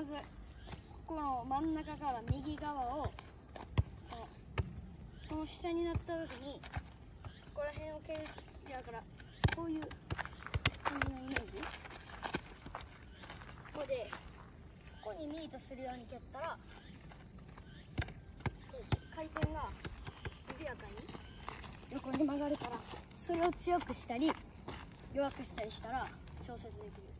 まずここの真ん中から右側をこのこの下になった時にここら辺を蹴るだからこういう感じのイメージ？ここでここにミートするように蹴ったら回転が緩やかに横に曲がるからそれを強くしたり弱くしたりしたら調節できる。